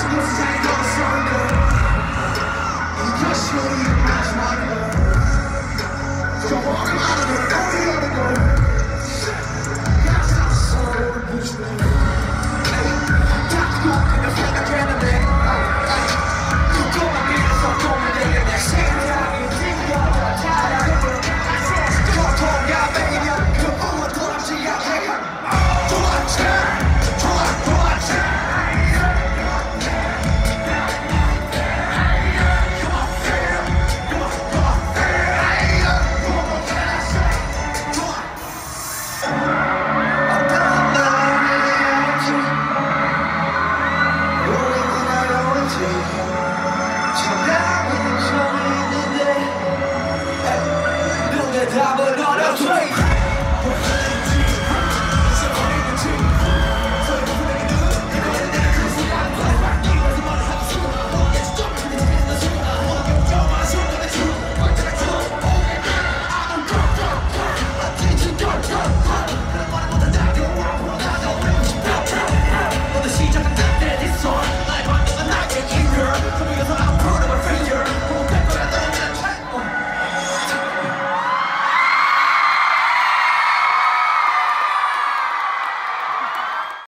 Come on, come out of the, out of the, play.